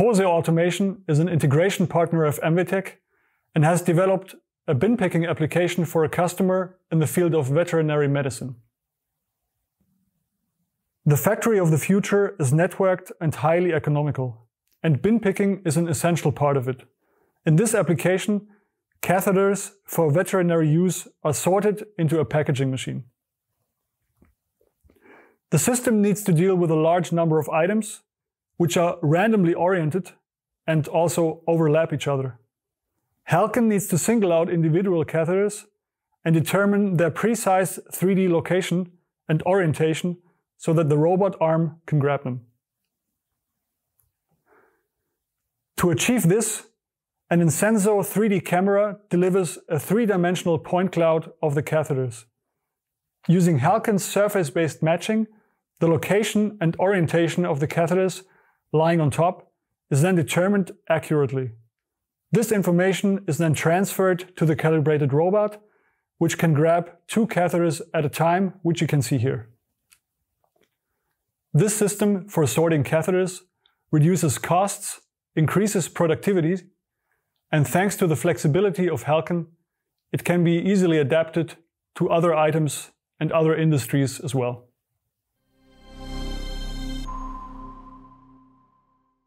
Pose Automation is an integration partner of MVTec and has developed a bin picking application for a customer in the field of veterinary medicine. The factory of the future is networked and highly economical, and bin picking is an essential part of it. In this application, catheters for veterinary use are sorted into a packaging machine. The system needs to deal with a large number of items, which are randomly oriented and also overlap each other. Halcon needs to single out individual catheters and determine their precise 3D location and orientation so that the robot arm can grab them. To achieve this, an Ensenso 3D camera delivers a three-dimensional point cloud of the catheters. Using Halcon's surface-based matching, the location and orientation of the catheters lying on top is then determined accurately. This information is then transferred to the calibrated robot, which can grab two catheters at a time, which you can see here. This system for sorting catheters reduces costs, increases productivity, and thanks to the flexibility of Halcon, it can be easily adapted to other items and other industries as well.